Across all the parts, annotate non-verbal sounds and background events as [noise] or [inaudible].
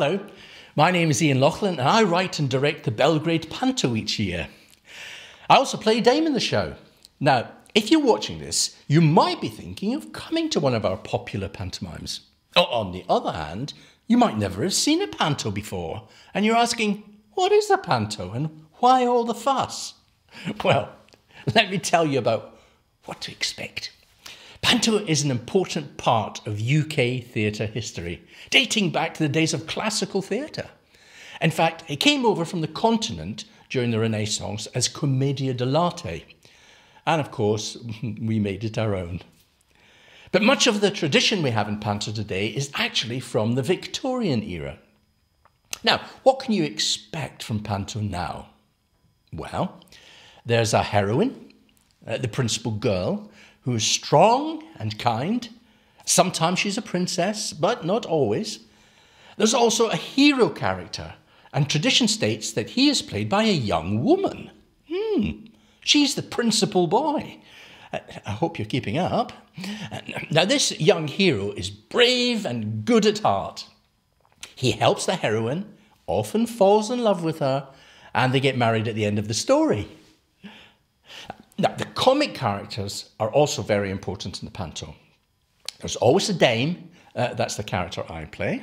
Hello, my name is Iain Lauchlan, and I write and direct the Belgrade Panto each year. I also play Dame in the show. Now, if you're watching this, you might be thinking of coming to one of our popular pantomimes. On the other hand, you might never have seen a panto before, and you're asking, what is a panto and why all the fuss? Well, [laughs] let me tell you about what to expect. Panto is an important part of UK theatre history, dating back to the days of classical theatre. In fact, it came over from the continent during the Renaissance as commedia dell'arte. And of course, [laughs] we made it our own. But much of the tradition we have in Panto today is actually from the Victorian era. Now, what can you expect from Panto now? Well, there's our heroine, uh, the principal girl, who is strong and kind. Sometimes she's a princess, but not always. There's also a hero character, and tradition states that he is played by a young woman. Hmm, she's the principal boy. I hope you're keeping up. Now, this young hero is brave and good at heart. He helps the heroine, often falls in love with her, and they get married at the end of the story. Now, the comic characters are also very important in the panto. There's always a dame, uh, that's the character I play,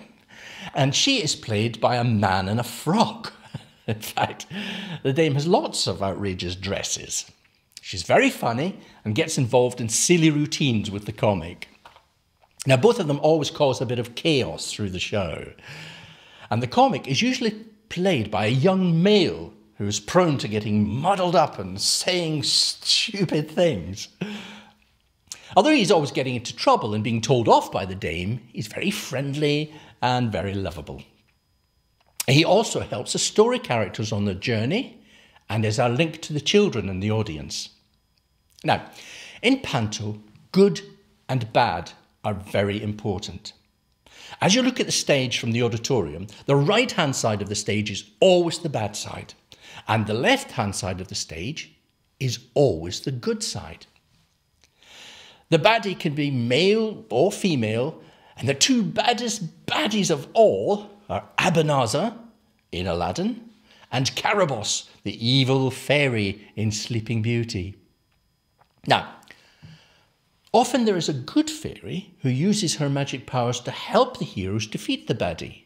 and she is played by a man in a frock. [laughs] in fact, the dame has lots of outrageous dresses. She's very funny and gets involved in silly routines with the comic. Now, both of them always cause a bit of chaos through the show. And the comic is usually played by a young male who is prone to getting muddled up and saying stupid things. Although he's always getting into trouble and being told off by the dame, he's very friendly and very lovable. He also helps the story characters on their journey and is our link to the children and the audience. Now, in panto, good and bad are very important. As you look at the stage from the auditorium, the right hand side of the stage is always the bad side, and the left hand side of the stage is always the good side. The baddie can be male or female, and the two baddest baddies of all are Abanazar in Aladdin and Carabosse, the evil fairy in Sleeping Beauty. Now, often there is a good fairy who uses her magic powers to help the heroes defeat the baddie.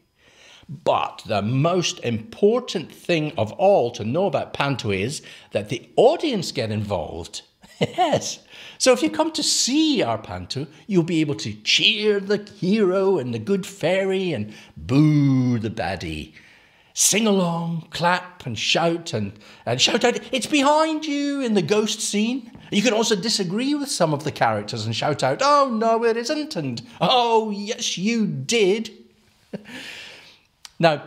But the most important thing of all to know about Panto is that the audience get involved. [laughs] yes. So if you come to see our Panto, you'll be able to cheer the hero and the good fairy and boo the baddie sing along, clap and shout and, and shout out, it's behind you in the ghost scene. You can also disagree with some of the characters and shout out, oh no, it isn't, and oh yes, you did. [laughs] now,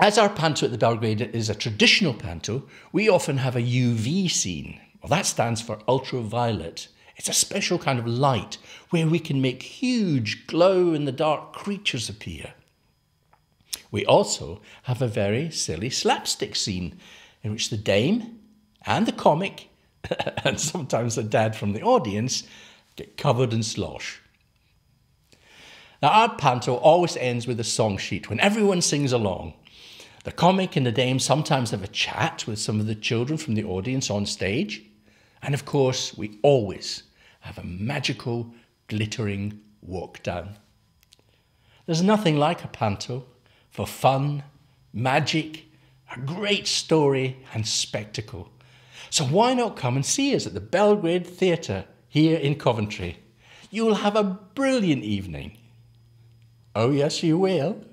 as our panto at the Belgrade is a traditional panto, we often have a UV scene. Well, that stands for ultraviolet. It's a special kind of light where we can make huge glow in the dark creatures appear. We also have a very silly slapstick scene in which the dame and the comic, [laughs] and sometimes the dad from the audience, get covered in slosh. Now, our panto always ends with a song sheet when everyone sings along. The comic and the dame sometimes have a chat with some of the children from the audience on stage. And of course, we always have a magical, glittering walk down. There's nothing like a panto for fun, magic, a great story, and spectacle. So why not come and see us at the Belgrade Theatre here in Coventry? You will have a brilliant evening. Oh, yes, you will.